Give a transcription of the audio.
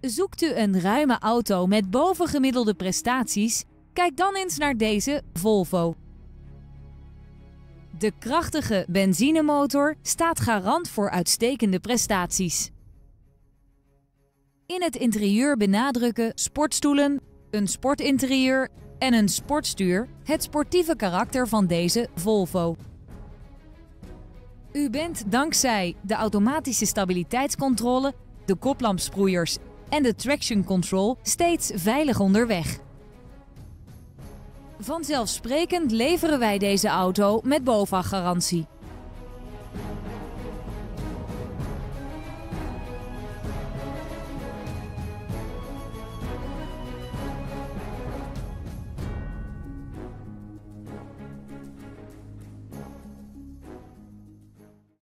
Zoekt u een ruime auto met bovengemiddelde prestaties? Kijk dan eens naar deze Volvo. De krachtige benzinemotor staat garant voor uitstekende prestaties. In het interieur benadrukken sportstoelen, een sportinterieur en een sportstuur het sportieve karakter van deze Volvo. U bent dankzij de automatische stabiliteitscontrole, de koplampsproeiers en de traction control steeds veilig onderweg. Vanzelfsprekend leveren wij deze auto met BOVAG-garantie.